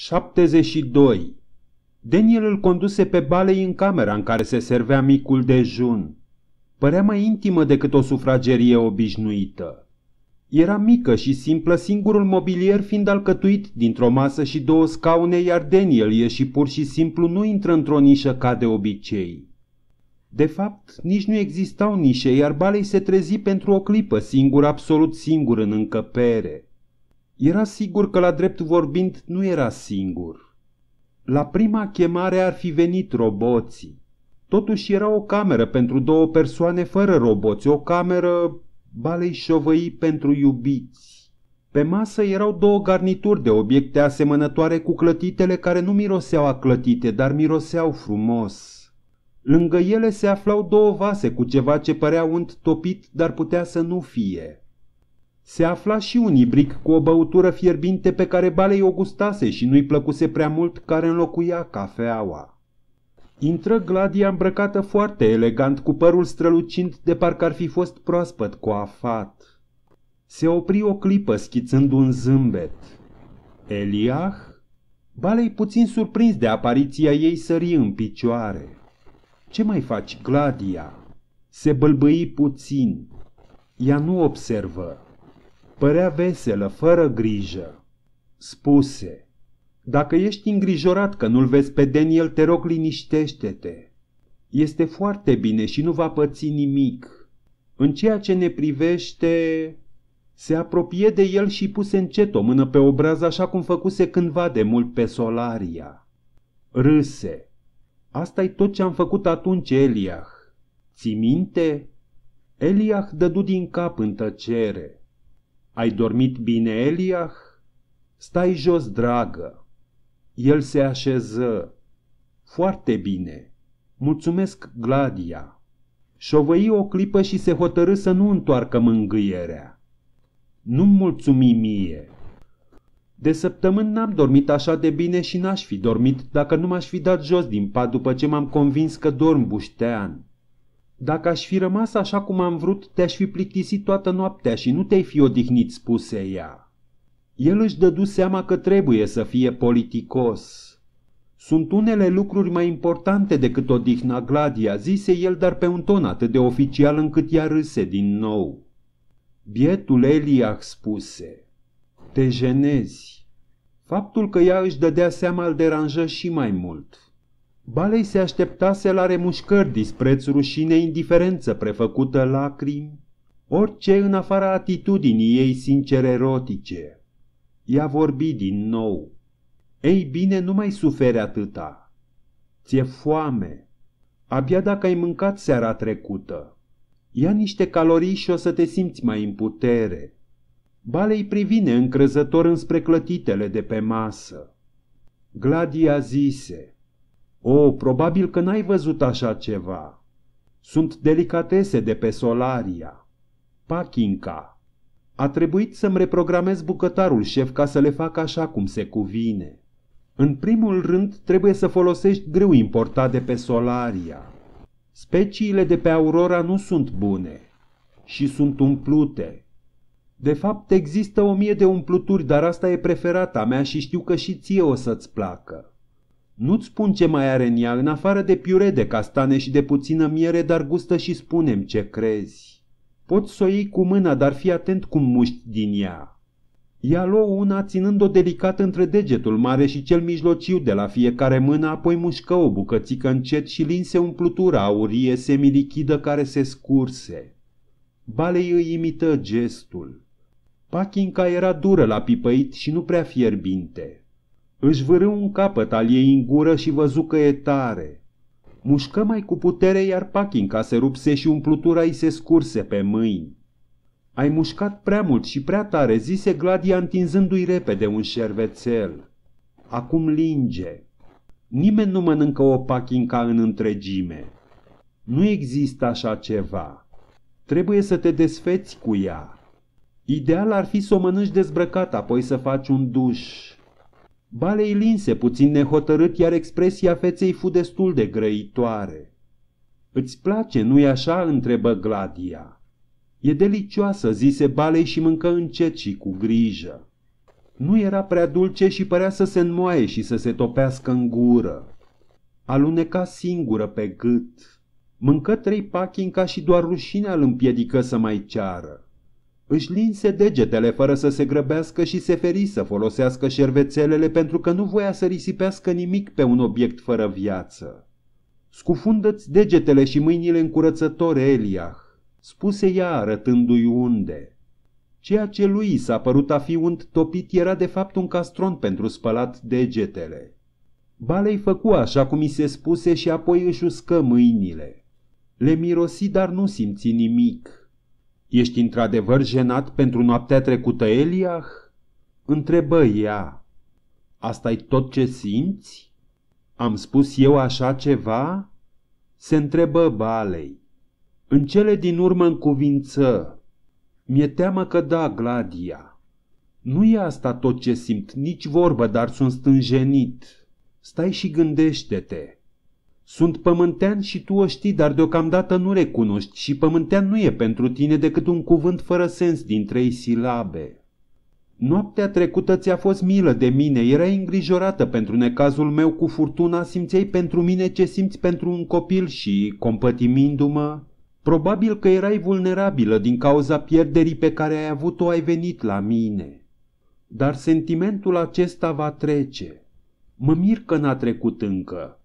72. Daniel îl conduse pe balei în camera în care se servea micul dejun. Părea mai intimă decât o sufragerie obișnuită. Era mică și simplă, singurul mobilier fiind alcătuit dintr-o masă și două scaune, iar Daniel ieși pur și simplu nu intră într-o nișă ca de obicei. De fapt, nici nu existau nișe, iar balei se trezi pentru o clipă, singur, absolut singur în încăpere. Era sigur că la drept vorbind nu era singur. La prima chemare ar fi venit roboții. Totuși era o cameră pentru două persoane fără roboți, o cameră balei șovăi pentru iubiți. Pe masă erau două garnituri de obiecte asemănătoare cu clătitele care nu miroseau a clătite, dar miroseau frumos. Lângă ele se aflau două vase cu ceva ce părea unt topit, dar putea să nu fie. Se afla și un ibric cu o băutură fierbinte pe care Balei o gustase și nu-i plăcuse prea mult care înlocuia cafeaua. Intră Gladia îmbrăcată foarte elegant, cu părul strălucind de parcă ar fi fost proaspăt coafat. Se opri o clipă schițând un zâmbet. Eliah? Balei puțin surprins de apariția ei sări în picioare. Ce mai faci, Gladia?" Se bălbâi puțin. Ea nu observă. Părea veselă, fără grijă. Spuse, Dacă ești îngrijorat că nu-l vezi pe Daniel, te rog liniștește-te. Este foarte bine și nu va păți nimic. În ceea ce ne privește... Se apropie de el și puse încet o mână pe obraz așa cum făcuse cândva de mult pe Solaria. Râse. asta e tot ce am făcut atunci, Eliah. Ți minte? Eliah dădu din cap în tăcere. Ai dormit bine, Eliah? Stai jos, dragă. El se așeză. Foarte bine. Mulțumesc, Gladia. Șovăi o clipă și se hotărâ să nu întoarcă mângâierea. Nu-mi mulțumi mie. De săptămâni n-am dormit așa de bine și n-aș fi dormit dacă nu m-aș fi dat jos din pat după ce m-am convins că dorm buștean. Dacă aș fi rămas așa cum am vrut, te-aș fi plictisit toată noaptea și nu te-ai fi odihnit, spuse ea. El își dădu seama că trebuie să fie politicos. Sunt unele lucruri mai importante decât odihna Gladia, zise el, dar pe un ton atât de oficial încât ea râse din nou. Bietul Eliach spuse, te jenezi. Faptul că ea își dădea seama îl deranjă și mai mult. Balei se așteptase la remușcări, dispreț, rușine, indiferență prefăcută, lacrimi, orice în afara atitudinii ei sincer erotice. Ea vorbi din nou. Ei bine, nu mai suferi atâta. Ți-e foame. Abia dacă ai mâncat seara trecută. Ia niște calorii și o să te simți mai în putere. Balei privine încrezător înspre clătitele de pe masă. Gladia zise – o, probabil că n-ai văzut așa ceva. Sunt delicatese de pe Solaria. Pachinca. A trebuit să-mi reprogramez bucătarul șef ca să le fac așa cum se cuvine. În primul rând, trebuie să folosești grâu importat de pe Solaria. Speciile de pe Aurora nu sunt bune și sunt umplute. De fapt, există o mie de umpluturi, dar asta e preferata mea și știu că și ție o să-ți placă. Nu-ți spun ce mai are în ea, în afară de piure de castane și de puțină miere, dar gustă și spunem ce crezi. Poți să o iei cu mâna, dar fii atent cum muști din ea. Ea luă una ținând-o delicat între degetul mare și cel mijlociu de la fiecare mână, apoi mușcă o bucățică încet și linse umplutura aurie semilichidă care se scurse. Balei îi imită gestul. Pachinca era dură la pipăit și nu prea fierbinte. Își vârâ un capăt al ei în gură și văzu că e tare. Mușcă mai cu putere, iar pachinca se rupse și umplutura îi se scurse pe mâini. Ai mușcat prea mult și prea tare, zise Gladia întinzându-i repede un șervețel. Acum linge. Nimeni nu mănâncă o pachinca în întregime. Nu există așa ceva. Trebuie să te desfeți cu ea. Ideal ar fi să o mănânci dezbrăcat, apoi să faci un duș. Balei linse puțin nehotărât, iar expresia feței fu destul de grăitoare. Îți place, nu-i așa?" întrebă Gladia. E delicioasă," zise Balei și mâncă încet și cu grijă. Nu era prea dulce și părea să se înmoaie și să se topească în gură. Aluneca singură pe gât. Mâncă trei pachini ca și doar rușinea îl împiedică să mai ceară. Își linse degetele fără să se grăbească și se feri să folosească șervețelele pentru că nu voia să risipească nimic pe un obiect fără viață. Scufundă-ți degetele și mâinile în curățător, Eliah, spuse ea arătându-i unde. Ceea ce lui s-a părut a fi unt topit era de fapt un castron pentru spălat degetele. Balei făcu așa cum i se spuse și apoi își uscă mâinile. Le mirosi, dar nu simți nimic. Ești într-adevăr jenat pentru noaptea trecută, Eliah? Întrebă ea. asta e tot ce simți? Am spus eu așa ceva? Se întrebă Balei. În cele din urmă în cuvință. Mi-e teamă că da, Gladia. Nu e asta tot ce simt, nici vorbă, dar sunt stânjenit. Stai și gândește-te. Sunt pământean și tu o știi, dar deocamdată nu recunoști și pământean nu e pentru tine decât un cuvânt fără sens din trei silabe. Noaptea trecută ți-a fost milă de mine, erai îngrijorată pentru necazul meu cu furtuna, simțeai pentru mine ce simți pentru un copil și, compătimindu-mă, probabil că erai vulnerabilă din cauza pierderii pe care ai avut-o ai venit la mine. Dar sentimentul acesta va trece. Mă mir că n-a trecut încă.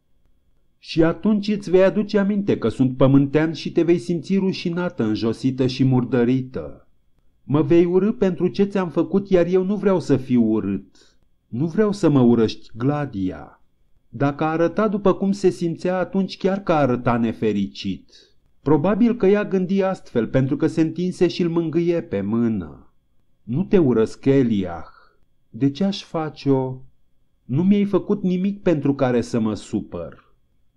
Și atunci îți vei aduce aminte că sunt pământean și te vei simți rușinată, înjosită și murdărită. Mă vei urâ pentru ce ți-am făcut, iar eu nu vreau să fiu urât. Nu vreau să mă urăști, Gladia. Dacă arăta după cum se simțea atunci, chiar că arăta nefericit. Probabil că ea gândi astfel, pentru că se întinse și îl mângâie pe mână. Nu te urăsc, Eliah. De ce aș face-o? Nu mi-ai făcut nimic pentru care să mă supăr.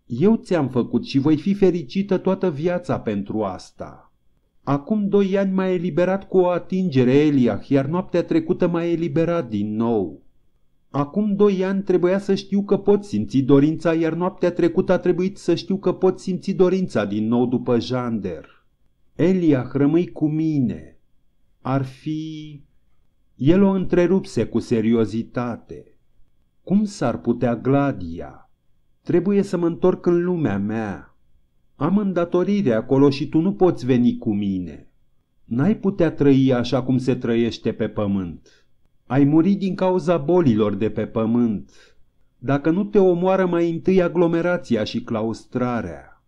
Eu ți-am făcut și voi fi fericită toată viața pentru asta. Acum doi ani m-a eliberat cu o atingere, Eliah, iar noaptea trecută m-a eliberat din nou. Acum doi ani trebuia să știu că pot simți dorința, iar noaptea trecută a trebuit să știu că pot simți dorința din nou după jander. Eliah, rămâi cu mine. Ar fi... El o întrerupse cu seriozitate. Cum s-ar putea Gladia? Trebuie să mă întorc în lumea mea. Am îndatorire acolo și tu nu poți veni cu mine. N-ai putea trăi așa cum se trăiește pe pământ. Ai murit din cauza bolilor de pe pământ. Dacă nu te omoară mai întâi aglomerația și claustrarea.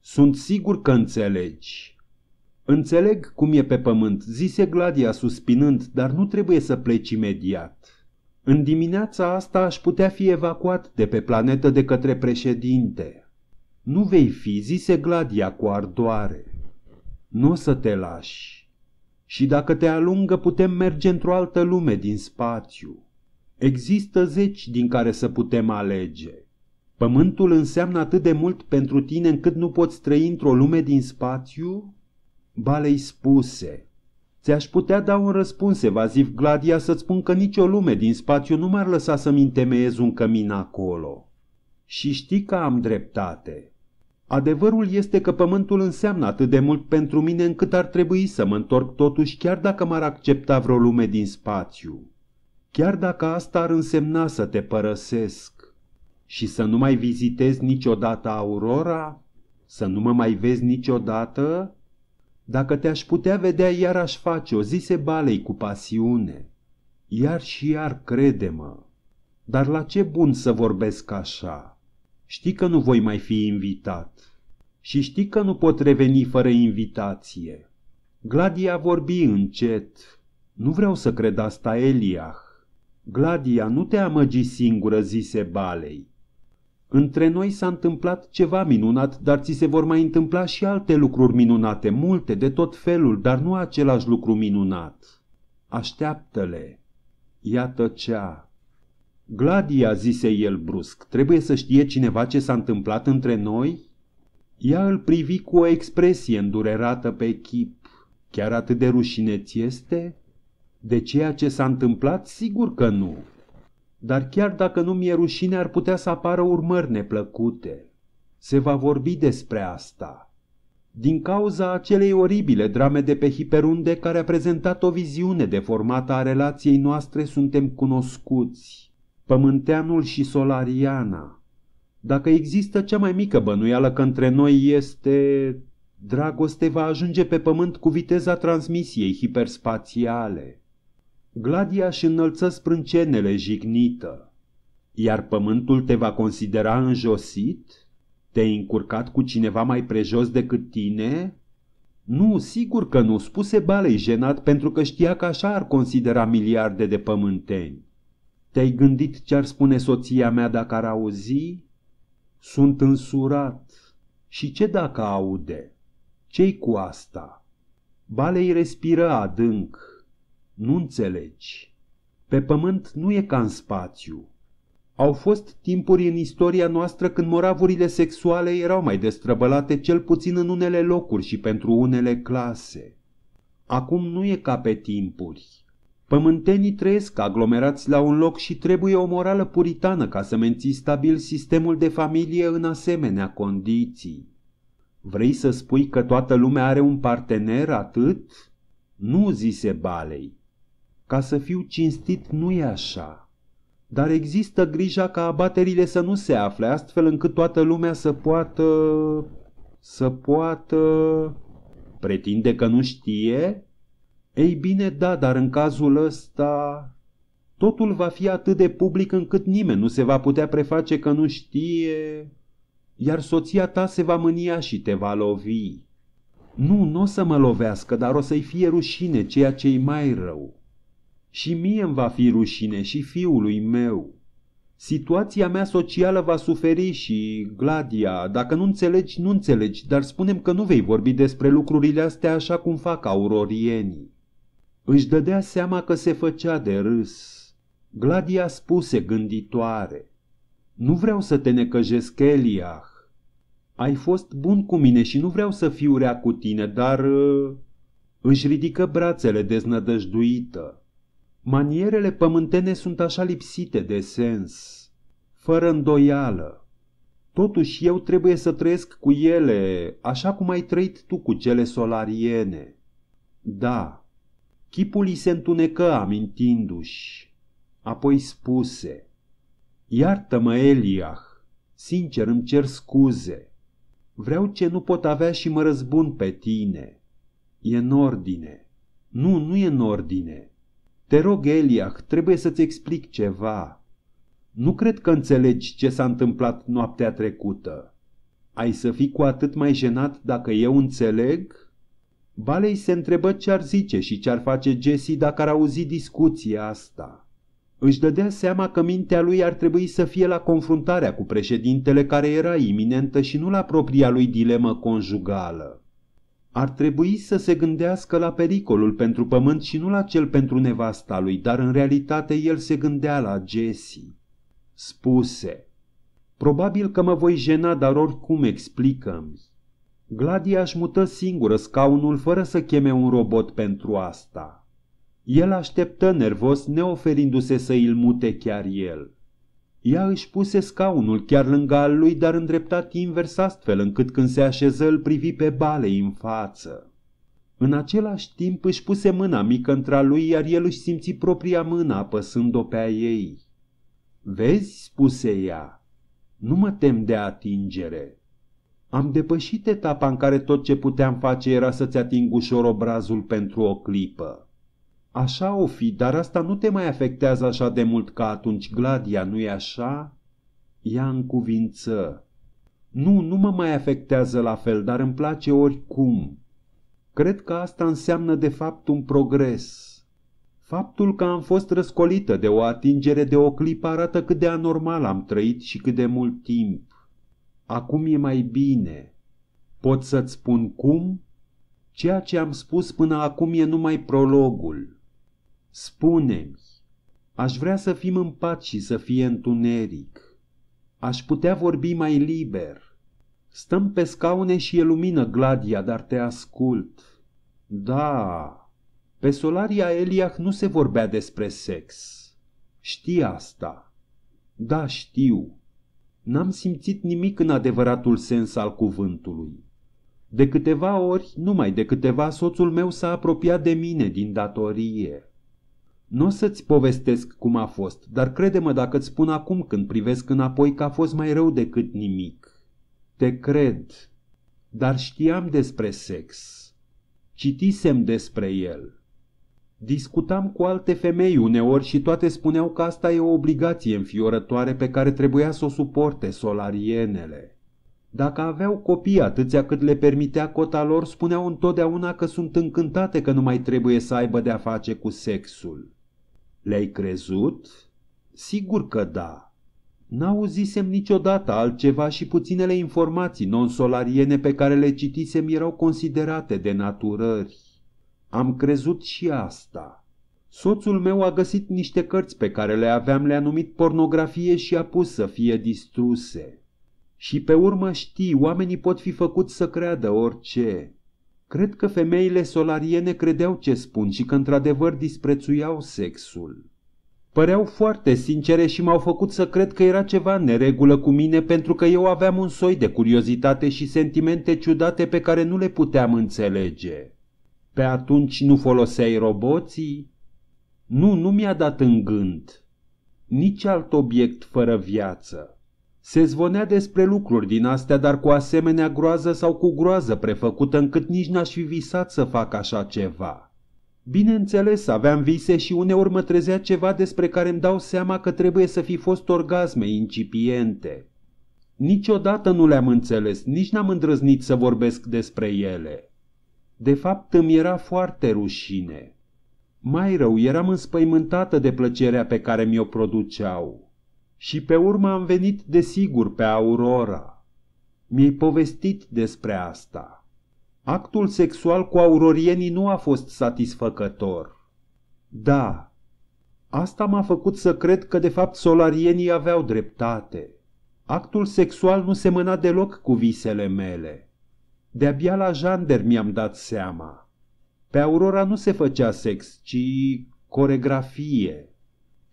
Sunt sigur că înțelegi. Înțeleg cum e pe pământ, zise Gladia suspinând, dar nu trebuie să pleci imediat. În dimineața asta aș putea fi evacuat de pe planetă de către președinte. Nu vei fi, zise Gladia cu ardoare. Nu o să te lași. Și dacă te alungă, putem merge într-o altă lume din spațiu. Există zeci din care să putem alege. Pământul înseamnă atât de mult pentru tine încât nu poți trăi într-o lume din spațiu? Balei spuse – Ți-aș putea da un răspuns, evaziv Gladia, să-ți spun că nicio lume din spațiu nu m-ar lăsa să-mi întemeiez un cămin acolo. Și știi că am dreptate. Adevărul este că pământul înseamnă atât de mult pentru mine încât ar trebui să mă întorc totuși chiar dacă m-ar accepta vreo lume din spațiu. Chiar dacă asta ar însemna să te părăsesc și să nu mai vizitez niciodată Aurora, să nu mă mai vezi niciodată, dacă te-aș putea vedea, iar aș face-o, zise balei cu pasiune. Iar și iar crede-mă. Dar la ce bun să vorbesc așa? Știi că nu voi mai fi invitat. Și știi că nu pot reveni fără invitație. Gladia vorbi încet. Nu vreau să cred asta, Eliah. Gladia, nu te amăgi singură, zise balei. Între noi s-a întâmplat ceva minunat, dar ți se vor mai întâmpla și alte lucruri minunate, multe, de tot felul, dar nu același lucru minunat. Așteaptă-le. Iată cea. Gladia, zise el brusc, trebuie să știe cineva ce s-a întâmplat între noi? Ea îl privi cu o expresie îndurerată pe chip. Chiar atât de rușineț este? De ceea ce s-a întâmplat? Sigur că nu. Dar chiar dacă nu mi-e rușine, ar putea să apară urmări neplăcute. Se va vorbi despre asta. din cauza acelei oribile drame de pe Hiperunde care a prezentat o viziune deformată a relației noastre suntem cunoscuți, Pământeanul și Solariana. Dacă există cea mai mică bănuială că între noi este... Dragoste va ajunge pe pământ cu viteza transmisiei hiperspațiale. Gladia își înălță sprâncenele jignită. Iar pământul te va considera înjosit? Te-ai încurcat cu cineva mai prejos decât tine? Nu, sigur că nu, spuse Balei jenat pentru că știa că așa ar considera miliarde de pământeni. Te-ai gândit ce ar spune soția mea dacă ar auzi? Sunt însurat. Și ce dacă aude? Ce-i cu asta? Balei respiră adânc. Nu înțelegi. Pe pământ nu e ca în spațiu. Au fost timpuri în istoria noastră când moravurile sexuale erau mai destrăbălate cel puțin în unele locuri și pentru unele clase. Acum nu e ca pe timpuri. Pământenii trăiesc aglomerați la un loc și trebuie o morală puritană ca să menții stabil sistemul de familie în asemenea condiții. Vrei să spui că toată lumea are un partener atât? Nu, zise Balei. Ca să fiu cinstit, nu e așa dar există grija ca abaterile să nu se afle, astfel încât toată lumea să poată... să poată... Pretinde că nu știe? Ei bine, da, dar în cazul ăsta... Totul va fi atât de public încât nimeni nu se va putea preface că nu știe, iar soția ta se va mânia și te va lovi. Nu, nu o să mă lovească, dar o să-i fie rușine, ceea ce-i mai rău. Și mie îmi va fi rușine și fiului meu. Situația mea socială va suferi și, Gladia, dacă nu înțelegi, nu înțelegi, dar spunem că nu vei vorbi despre lucrurile astea așa cum fac aurorienii. Își dădea seama că se făcea de râs. Gladia spuse gânditoare. Nu vreau să te necăjesc, Eliah. Ai fost bun cu mine și nu vreau să fiu rea cu tine, dar... Uh, își ridică brațele deznădăjduită. Manierele pământene sunt așa lipsite de sens, fără îndoială. Totuși eu trebuie să trăiesc cu ele așa cum ai trăit tu cu cele solariene. Da, chipul îi se întunecă amintindu-și. Apoi spuse, Iartă-mă, Eliah, sincer îmi cer scuze. Vreau ce nu pot avea și mă răzbun pe tine. E în ordine. Nu, nu e în ordine. Te rog, Eliah, trebuie să-ți explic ceva. Nu cred că înțelegi ce s-a întâmplat noaptea trecută. Ai să fii cu atât mai jenat dacă eu înțeleg? Balei se întrebă ce ar zice și ce ar face Jesse dacă ar auzi discuția asta. Își dădea seama că mintea lui ar trebui să fie la confruntarea cu președintele care era iminentă și nu la propria lui dilemă conjugală. Ar trebui să se gândească la pericolul pentru pământ și nu la cel pentru nevasta lui, dar în realitate el se gândea la Jesse. Spuse, probabil că mă voi jena, dar oricum explică-mi. Gladia își mută singură scaunul fără să cheme un robot pentru asta. El așteptă nervos, neoferindu-se să îl mute chiar el. Ea își puse scaunul chiar lângă al lui, dar îndreptat invers astfel încât când se așeză îl privi pe balei în față. În același timp își puse mâna mică între lui, iar el își simți propria mână apăsând-o pe a ei. Vezi, spuse ea, nu mă tem de atingere. Am depășit etapa în care tot ce puteam face era să-ți ating ușor obrazul pentru o clipă. Așa o fi, dar asta nu te mai afectează așa de mult ca atunci, Gladia, nu-i așa? Ea în cuvință. Nu, nu mă mai afectează la fel, dar îmi place oricum. Cred că asta înseamnă de fapt un progres. Faptul că am fost răscolită de o atingere de o clipă arată cât de anormal am trăit și cât de mult timp. Acum e mai bine. Pot să-ți spun cum? Ceea ce am spus până acum e numai prologul. Spune-mi, aș vrea să fim în pace și să fie întuneric. Aș putea vorbi mai liber. Stăm pe scaune și e lumină, Gladia, dar te ascult. Da, pe Solaria Eliach nu se vorbea despre sex. Știi asta. Da, știu. N-am simțit nimic în adevăratul sens al cuvântului. De câteva ori, numai de câteva, soțul meu s-a apropiat de mine din datorie. Nu o să-ți povestesc cum a fost, dar crede-mă dacă îți spun acum când privesc înapoi că a fost mai rău decât nimic. Te cred, dar știam despre sex. Citisem despre el. Discutam cu alte femei uneori și toate spuneau că asta e o obligație înfiorătoare pe care trebuia să o suporte solarienele. Dacă aveau copii atâția cât le permitea cota lor, spuneau întotdeauna că sunt încântate că nu mai trebuie să aibă de-a face cu sexul. Le-ai crezut? Sigur că da. N-auzisem niciodată altceva și puținele informații non-solariene pe care le citisem erau considerate de naturări. Am crezut și asta. Soțul meu a găsit niște cărți pe care le aveam, le-a numit pornografie și a pus să fie distruse. Și pe urmă știi, oamenii pot fi făcuți să creadă orice. Cred că femeile solariene credeau ce spun și că într-adevăr disprețuiau sexul. Păreau foarte sincere și m-au făcut să cred că era ceva în neregulă cu mine pentru că eu aveam un soi de curiozitate și sentimente ciudate pe care nu le puteam înțelege. Pe atunci nu foloseai roboții? Nu, nu mi-a dat în gând. Nici alt obiect fără viață. Se zvonea despre lucruri din astea, dar cu asemenea groază sau cu groază prefăcută încât nici n-aș fi visat să fac așa ceva. Bineînțeles, aveam vise și uneori mă trezea ceva despre care îmi dau seama că trebuie să fi fost orgasme incipiente. Niciodată nu le-am înțeles, nici n-am îndrăznit să vorbesc despre ele. De fapt, îmi era foarte rușine. Mai rău, eram înspăimântată de plăcerea pe care mi-o produceau. Și pe urmă am venit desigur pe Aurora. Mi-ai povestit despre asta. Actul sexual cu aurorienii nu a fost satisfăcător. Da, asta m-a făcut să cred că de fapt solarienii aveau dreptate. Actul sexual nu semăna deloc cu visele mele. De-abia la jander mi-am dat seama. Pe Aurora nu se făcea sex, ci coregrafie.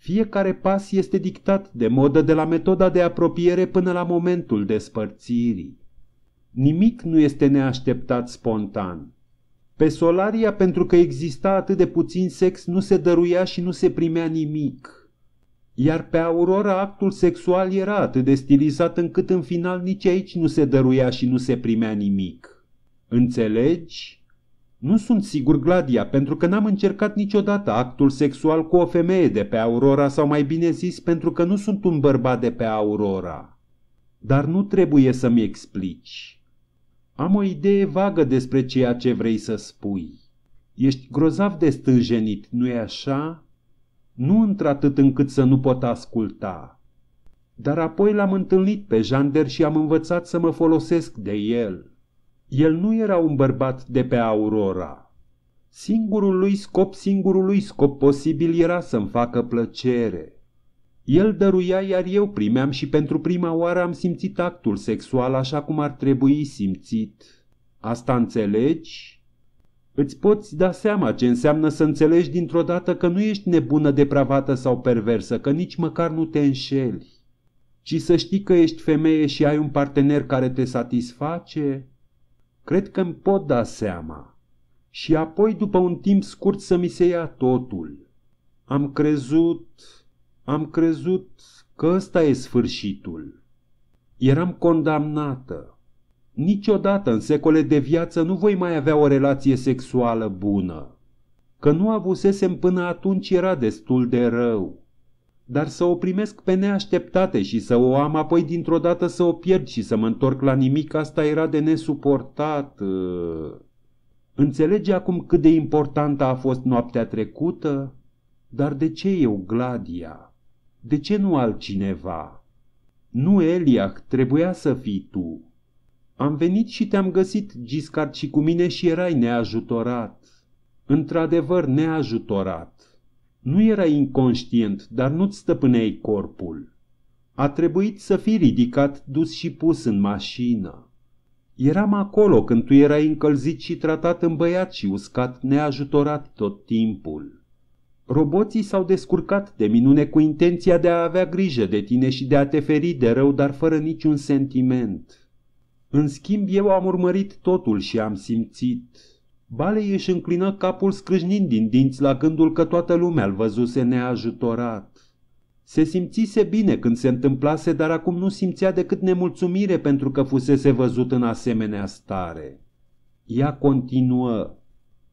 Fiecare pas este dictat de modă de la metoda de apropiere până la momentul despărțirii. Nimic nu este neașteptat spontan. Pe Solaria, pentru că exista atât de puțin sex, nu se dăruia și nu se primea nimic. Iar pe Aurora actul sexual era atât de stilizat încât în final nici aici nu se dăruia și nu se primea nimic. Înțelegi? Nu sunt sigur, Gladia, pentru că n-am încercat niciodată actul sexual cu o femeie de pe Aurora sau mai bine zis pentru că nu sunt un bărbat de pe Aurora. Dar nu trebuie să-mi explici. Am o idee vagă despre ceea ce vrei să spui. Ești grozav de stânjenit, nu-i așa? Nu într-atât încât să nu pot asculta. Dar apoi l-am întâlnit pe Jander și am învățat să mă folosesc de el. El nu era un bărbat de pe Aurora. Singurul lui scop, singurul lui scop posibil era să-mi facă plăcere. El dăruia, iar eu primeam și pentru prima oară am simțit actul sexual așa cum ar trebui simțit. Asta înțelegi? Îți poți da seama ce înseamnă să înțelegi dintr-o dată că nu ești nebună, depravată sau perversă, că nici măcar nu te înșeli, ci să știi că ești femeie și ai un partener care te satisface? Cred că îmi pot da seama. Și apoi, după un timp scurt, să mi se ia totul. Am crezut am crezut că ăsta e sfârșitul. Eram condamnată. Niciodată în secole de viață nu voi mai avea o relație sexuală bună. Că nu avusesem până atunci era destul de rău. Dar să o primesc pe neașteptate și să o am apoi dintr-o dată să o pierd și să mă întorc la nimic, asta era de nesuportat. Înțelege acum cât de importantă a fost noaptea trecută? Dar de ce eu, Gladia? De ce nu altcineva? Nu Eliach, trebuia să fii tu. Am venit și te-am găsit, Giscard, și cu mine și erai neajutorat. Într-adevăr neajutorat. Nu erai inconștient, dar nu-ți stăpâneai corpul. A trebuit să fii ridicat, dus și pus în mașină. Eram acolo când tu erai încălzit și tratat în băiat și uscat, neajutorat tot timpul. Roboții s-au descurcat de minune cu intenția de a avea grijă de tine și de a te feri de rău, dar fără niciun sentiment. În schimb, eu am urmărit totul și am simțit. Balei își înclină capul scrâșnind din dinți la gândul că toată lumea îl văzuse neajutorat. Se simțise bine când se întâmplase, dar acum nu simțea decât nemulțumire pentru că fusese văzut în asemenea stare. Ea continuă.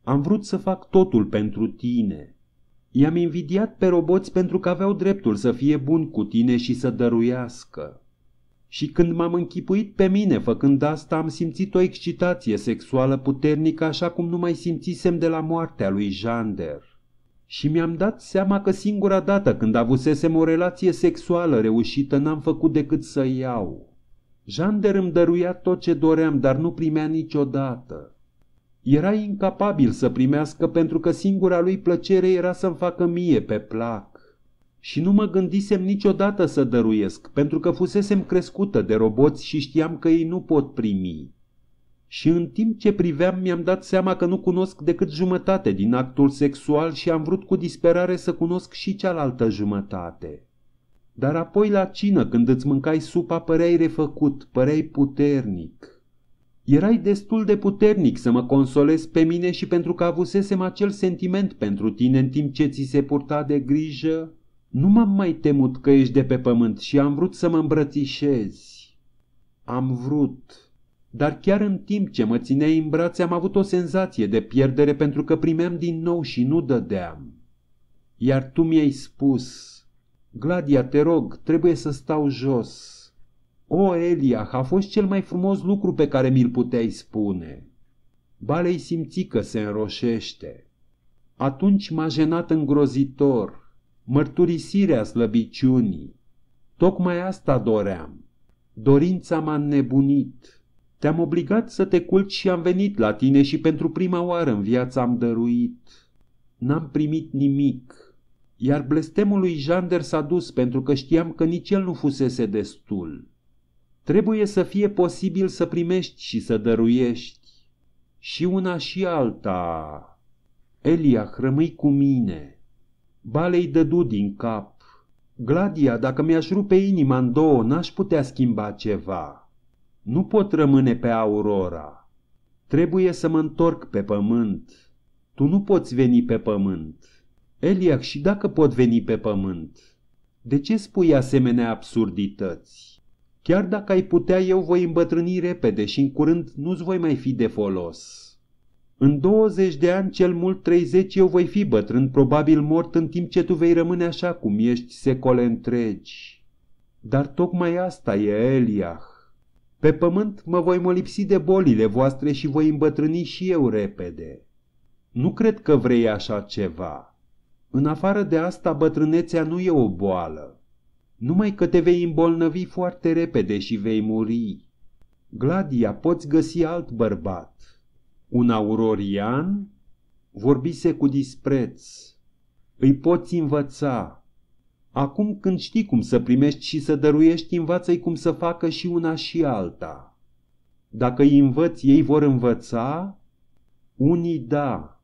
Am vrut să fac totul pentru tine. I-am invidiat pe roboți pentru că aveau dreptul să fie buni cu tine și să dăruiască. Și când m-am închipuit pe mine făcând asta, am simțit o excitație sexuală puternică așa cum nu mai simțisem de la moartea lui Jander. Și mi-am dat seama că singura dată când avusesem o relație sexuală reușită n-am făcut decât să iau. Jander îmi dăruia tot ce doream, dar nu primea niciodată. Era incapabil să primească pentru că singura lui plăcere era să-mi facă mie pe plac. Și nu mă gândisem niciodată să dăruiesc, pentru că fusesem crescută de roboți și știam că ei nu pot primi. Și în timp ce priveam mi-am dat seama că nu cunosc decât jumătate din actul sexual și am vrut cu disperare să cunosc și cealaltă jumătate. Dar apoi la cină, când îți mâncai supa, păreai refăcut, păreai puternic. Erai destul de puternic să mă consolezi pe mine și pentru că avusesem acel sentiment pentru tine în timp ce ți se purta de grijă, nu m-am mai temut că ești de pe pământ și am vrut să mă îmbrățișezi. Am vrut, dar chiar în timp ce mă țineai în brațe am avut o senzație de pierdere pentru că primeam din nou și nu dădeam. Iar tu mi-ai spus, Gladia, te rog, trebuie să stau jos. O, Elia, a fost cel mai frumos lucru pe care mi-l puteai spune. Balei simți că se înroșește. Atunci m-a jenat îngrozitor mărturisirea slăbiciunii. Tocmai asta doream. Dorința m-a nebunit. Te-am obligat să te culci și am venit la tine și pentru prima oară în viața am dăruit. N-am primit nimic, iar blestemul lui Jander s-a dus pentru că știam că nici el nu fusese destul. Trebuie să fie posibil să primești și să dăruiești. Și una și alta. Elia, rămâi cu mine. Balei dădu din cap. Gladia, dacă mi-aș rupe inima în două, n-aș putea schimba ceva. Nu pot rămâne pe Aurora. Trebuie să mă întorc pe pământ. Tu nu poți veni pe pământ. Eliac, și dacă pot veni pe pământ, de ce spui asemenea absurdități? Chiar dacă ai putea, eu voi îmbătrâni repede și în curând nu-ți voi mai fi de folos. În 20 de ani, cel mult 30, eu voi fi bătrân, probabil mort, în timp ce tu vei rămâne așa cum ești secole întregi. Dar tocmai asta e, Eliah. Pe pământ mă voi molipsi de bolile voastre și voi îmbătrâni și eu repede. Nu cred că vrei așa ceva. În afară de asta, bătrânețea nu e o boală. Numai că te vei îmbolnăvi foarte repede și vei muri. Gladia, poți găsi alt bărbat. Un aurorian vorbise cu dispreț. Îi poți învăța. Acum când știi cum să primești și să dăruiești, învață-i cum să facă și una și alta. Dacă îi învăți, ei vor învăța? Unii da,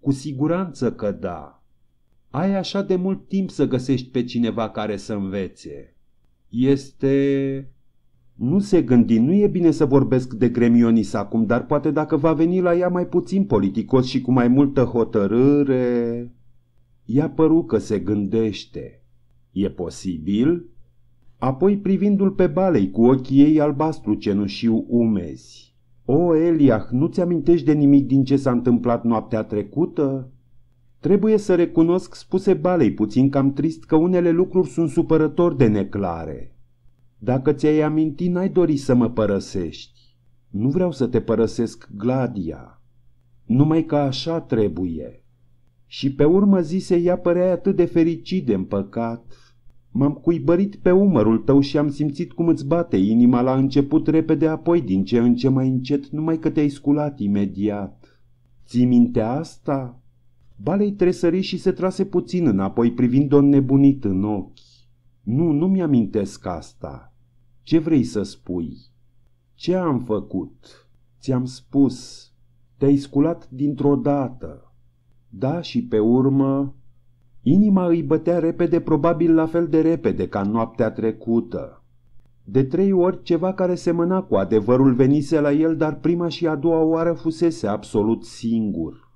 cu siguranță că da. Ai așa de mult timp să găsești pe cineva care să învețe. Este nu se gândi, nu e bine să vorbesc de Gremionis acum, dar poate dacă va veni la ea mai puțin politicos și cu mai multă hotărâre... I-a păru că se gândește. E posibil? Apoi privindu-l pe balei cu ochii ei albastru cenușiu umezi. O, Eliah, nu ți amintești de nimic din ce s-a întâmplat noaptea trecută? Trebuie să recunosc, spuse balei puțin cam trist, că unele lucruri sunt supărător de neclare. Dacă ți-ai aminti, n-ai dori să mă părăsești. Nu vreau să te părăsesc, Gladia. Numai că așa trebuie. Și pe urmă zise, ea părea atât de fericit de împăcat. M-am cuibărit pe umărul tău și am simțit cum îți bate inima la început repede, apoi din ce în ce mai încet, numai că te-ai sculat imediat. Ții minte asta? Balei tresări și se trase puțin înapoi, privind-o nebunit în ochi. Nu, nu mi-amintesc asta. Ce vrei să spui? Ce am făcut? Ți-am spus. Te-ai sculat dintr-o dată. Da, și pe urmă... Inima îi bătea repede, probabil la fel de repede ca noaptea trecută. De trei ori ceva care semăna cu adevărul venise la el, dar prima și a doua oară fusese absolut singur.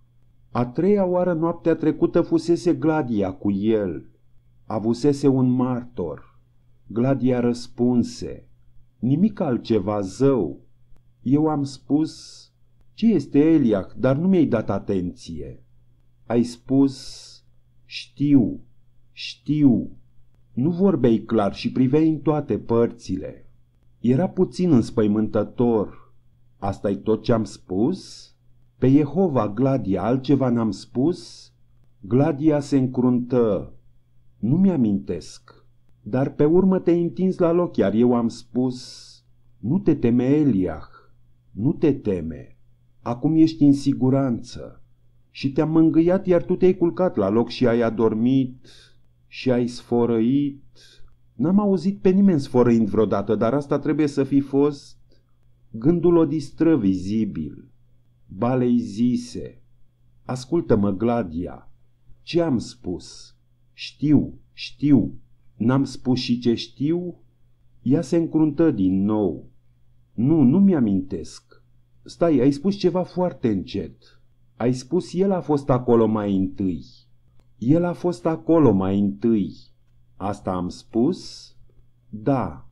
A treia oară noaptea trecută fusese Gladia cu el. Avusese un martor. Gladia răspunse. Nimic altceva, zău. Eu am spus, ce este Eliac, dar nu mi-ai dat atenție. Ai spus, știu, știu. Nu vorbeai clar și priveai în toate părțile. Era puțin înspăimântător. asta e tot ce am spus? Pe Jehova, Gladia, altceva n-am spus? Gladia se încruntă. Nu mi-amintesc. Dar pe urmă te-ai întins la loc, iar eu am spus, nu te teme, Eliah, nu te teme. Acum ești în siguranță. Și te-am mângâiat, iar tu te-ai culcat la loc și ai adormit și ai sfărăit. N-am auzit pe nimeni sfărăind vreodată, dar asta trebuie să fi fost gândul o distră vizibil. Balei zise, ascultă-mă, Gladia, ce am spus? Știu, știu, n-am spus și ce știu? Ea se încruntă din nou. Nu, nu mi-amintesc. Stai, ai spus ceva foarte încet. Ai spus el a fost acolo mai întâi. El a fost acolo mai întâi. Asta am spus? Da.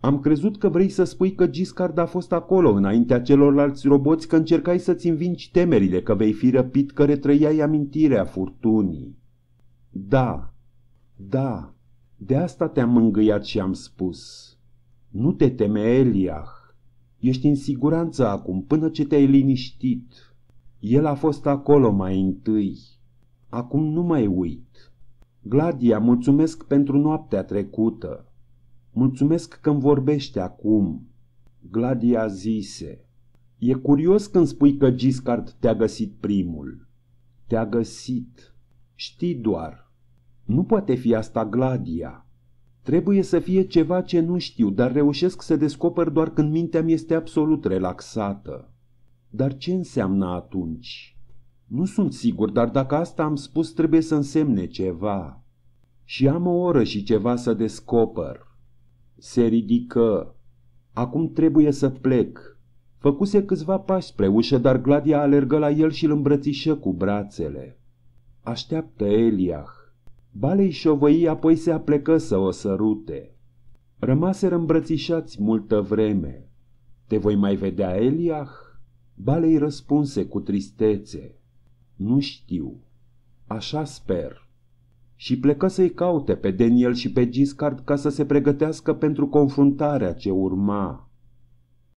Am crezut că vrei să spui că Giscard a fost acolo înaintea celorlalți roboți că încercai să-ți învingi temerile că vei fi răpit că retrăiai amintirea furtunii. Da, da, de asta te-am mângâiat și am spus. Nu te teme, Eliah. Ești în siguranță acum până ce te-ai liniștit. El a fost acolo mai întâi. Acum nu mai uit. Gladia, mulțumesc pentru noaptea trecută. Mulțumesc că-mi vorbește acum. Gladia zise. E curios când spui că Giscard te-a găsit primul. Te-a găsit. Știi doar. Nu poate fi asta Gladia. Trebuie să fie ceva ce nu știu, dar reușesc să descoper doar când mintea mi este absolut relaxată. Dar ce înseamnă atunci? Nu sunt sigur, dar dacă asta am spus trebuie să însemne ceva. Și am o oră și ceva să descoper. Se ridică. Acum trebuie să plec. Făcuse câțiva pași spre ușă, dar Gladia alergă la el și îl îmbrățișă cu brațele. Așteaptă Eliah. Balei șovăi apoi se aplecă să o sărute. Rămaseră îmbrățișați multă vreme. Te voi mai vedea, Eliah? Balei răspunse cu tristețe. Nu știu. Așa sper. Și plecă să-i caute pe Daniel și pe Giscard ca să se pregătească pentru confruntarea ce urma.